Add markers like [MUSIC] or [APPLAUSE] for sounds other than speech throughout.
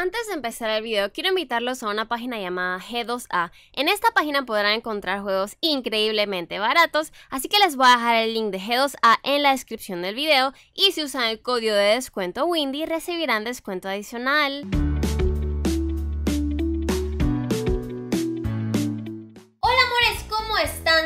Antes de empezar el video, quiero invitarlos a una página llamada G2A. En esta página podrán encontrar juegos increíblemente baratos, así que les voy a dejar el link de G2A en la descripción del video y si usan el código de descuento Windy recibirán descuento adicional.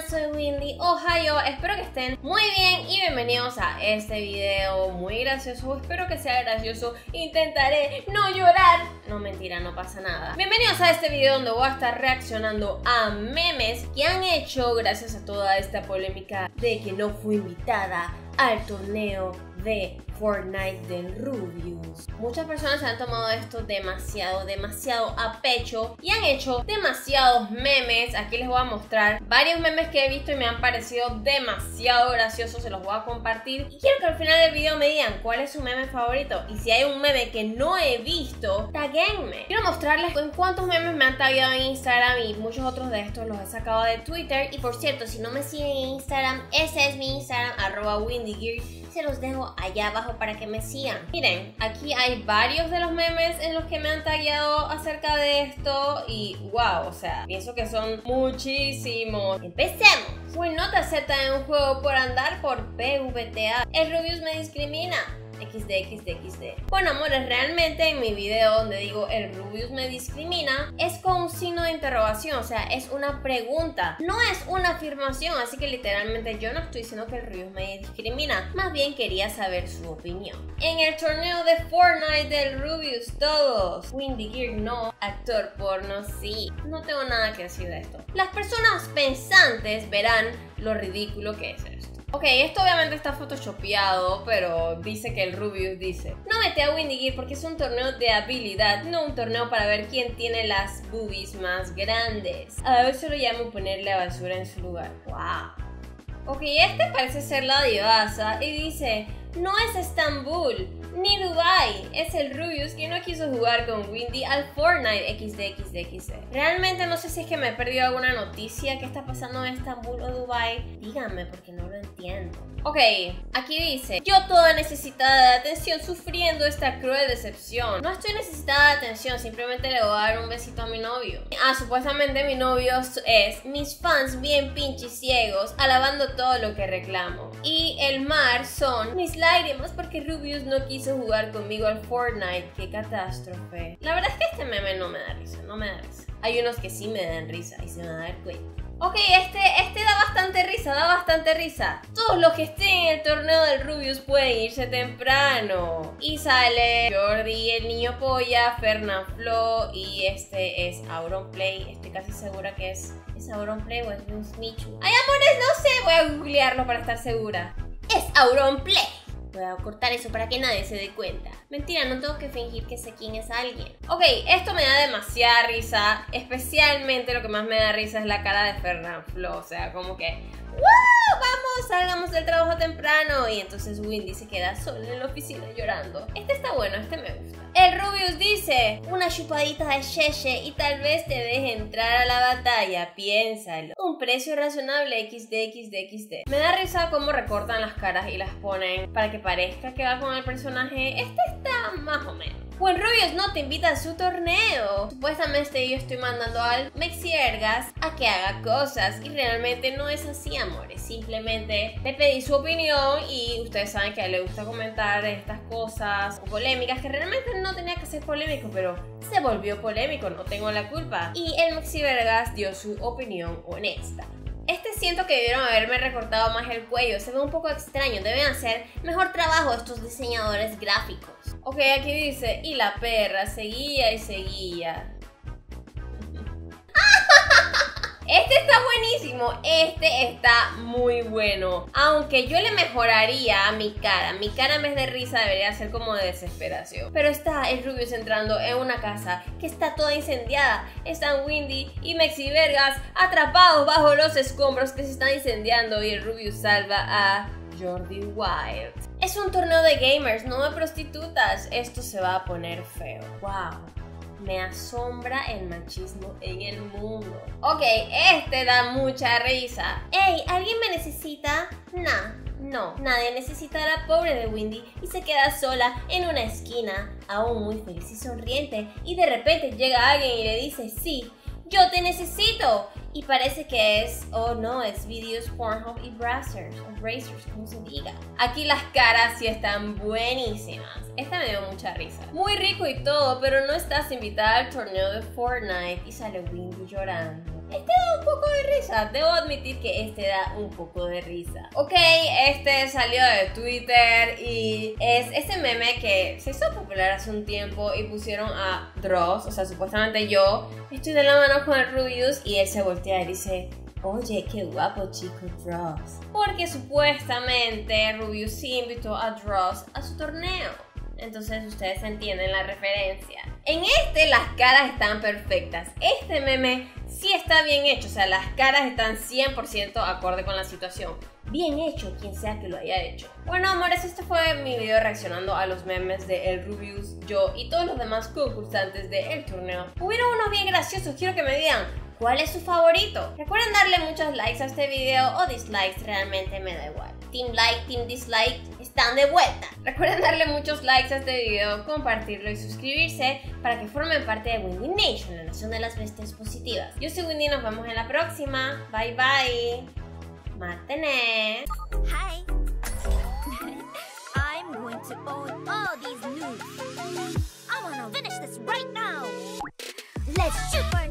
Soy Windy, Ohio, espero que estén muy bien y bienvenidos a este video muy gracioso, espero que sea gracioso, intentaré no llorar, no mentira, no pasa nada. Bienvenidos a este video donde voy a estar reaccionando a memes que han hecho gracias a toda esta polémica de que no fui invitada al torneo de Fortnite del Rubius. Muchas personas se han tomado esto demasiado, demasiado a pecho y han hecho demasiados memes. Aquí les voy a mostrar varios memes que he visto y me han parecido demasiado graciosos. Se los voy a compartir. Y quiero que al final del video me digan cuál es su meme favorito. Y si hay un meme que no he visto, taguenme. Quiero mostrarles en cuántos memes me han tagueado en Instagram y muchos otros de estos los he sacado de Twitter. Y por cierto, si no me siguen en Instagram, ese es mi Instagram, arroba WindyGear se los dejo allá abajo para que me sigan. Miren, aquí hay varios de los memes en los que me han tagueado acerca de esto y wow, o sea, pienso que son muchísimos. Empecemos. Fue nota Z en un juego por andar por PVTA. El Rubius me discrimina. XD, XD, XD. Bueno, amores, realmente en mi video donde digo el Rubius me discrimina, es con un signo de interrogación, o sea, es una pregunta, no es una afirmación, así que literalmente yo no estoy diciendo que el Rubius me discrimina, más bien quería saber su opinión. En el torneo de Fortnite del Rubius, todos. Windy Gear no, actor porno sí. No tengo nada que decir de esto. Las personas pensantes verán lo ridículo que es esto. Ok, esto obviamente está photoshopeado, pero dice que el Rubius dice No mete a Windy Gear porque es un torneo de habilidad, no un torneo para ver quién tiene las boobies más grandes. A veces lo llamo ponerle a basura en su lugar. Wow. Ok, este parece ser la divasa y dice No es Estambul, ni Dubai. Es el Rubius que no quiso jugar con Windy al Fortnite XD, Realmente no sé si es que me he perdido alguna noticia que está pasando en Estambul o Dubai. Díganme porque no lo entiendo. Ok, aquí dice, yo toda necesitada de atención sufriendo esta cruel decepción. No estoy necesitada de atención, simplemente le voy a dar un besito a mi novio. Ah, supuestamente mi novio es mis fans bien pinches ciegos, alabando todo lo que reclamo. Y el mar son mis lágrimas porque Rubius no quiso jugar conmigo al Fortnite. Qué catástrofe. La verdad es que este meme no me da risa, no me da risa. Hay unos que sí me dan risa y se me va a dar cuenta. Ok, este, este da bastante risa, da bastante risa. Todos los que estén en el torneo del Rubius pueden irse temprano. Y sale Jordi, el niño polla, Fernand Flo y este es Auronplay. Estoy casi segura que es, es Auronplay o es Luis Michu. Ay, amores, no sé, voy a googlearlo para estar segura. Es Auronplay. Voy a cortar eso para que nadie se dé cuenta. Mentira, no tengo que fingir que sé quién es alguien. Ok, esto me da demasiada risa. Especialmente lo que más me da risa es la cara de Fernand Flo. O sea, como que... ¡Wow! Salgamos del trabajo temprano. Y entonces Windy se queda sola en la oficina llorando. Este está bueno, este me gusta. El Rubius dice, una chupadita de cheche y tal vez te deje entrar a la batalla, piénsalo. Un precio razonable XD, XD, XD. Me da risa cómo recortan las caras y las ponen para que parezca que va con el personaje. Este está más o menos. Rubius no te invita a su torneo. Supuestamente yo estoy mandando al Mexi Ergas a que haga cosas y realmente no es así, amores. Simplemente le pedí su opinión y ustedes saben que a él le gusta comentar estas cosas o polémicas que realmente no tenía que ser polémico, pero se volvió polémico, no tengo la culpa. Y el Mexi Vergas dio su opinión honesta. Siento que debieron haberme recortado más el cuello, se ve un poco extraño, deben hacer mejor trabajo estos diseñadores gráficos. Ok, aquí dice, y la perra seguía y seguía. Este está buenísimo, este está muy bueno. Aunque yo le mejoraría a mi cara. Mi cara en vez de risa debería ser como de desesperación. Pero está el Rubius entrando en una casa que está toda incendiada. Están Windy y Mexi Vergas atrapados bajo los escombros que se están incendiando y el Rubius salva a Jordi Wild. Es un torneo de gamers, no de prostitutas. Esto se va a poner feo. Wow me asombra el machismo en el mundo. Ok, este da mucha risa. Ey, ¿alguien me necesita? Nah, No, nadie necesita a la pobre de Windy y se queda sola en una esquina, aún muy feliz y sonriente, y de repente llega alguien y le dice, sí, yo te necesito. Y parece que es, oh no, es Videos, Pornhub y Brazzers, o Brazers, como se diga. Aquí las caras sí están buenísimas. Esta me dio mucha risa. Muy rico y todo, pero no estás invitada al torneo de Fortnite y sale Windy llorando. Este da un poco de risa, debo admitir que este da un poco de risa. Ok, este salió de Twitter y es ese meme que se hizo popular hace un tiempo y pusieron a Dross, o sea, supuestamente yo estoy de la mano con el Rubius y él se voltea y dice, Oye, qué guapo chico Dross. Porque supuestamente Rubius invitó a Dross a su torneo. Entonces ustedes entienden la referencia. En este las caras están perfectas. Este meme sí está bien hecho, o sea, las caras están 100% acorde con la situación. Bien hecho, quien sea que lo haya hecho. Bueno, amores, este fue mi video reaccionando a los memes de El Rubius, yo y todos los demás concursantes del torneo. Hubieron unos bien graciosos, quiero que me digan cuál es su favorito. Recuerden darle muchos likes a este video o dislikes, realmente me da igual. Team like, team dislike, están de vuelta. Recuerden darle muchos likes a este video, compartirlo y suscribirse para que formen parte de Windy Nation, la nación de las bestias positivas. Yo soy Windy, nos vemos en la próxima. Bye bye. Matene. Hi. [LAUGHS] I'm going to own all these news. I wanna finish this right now. Let's shoot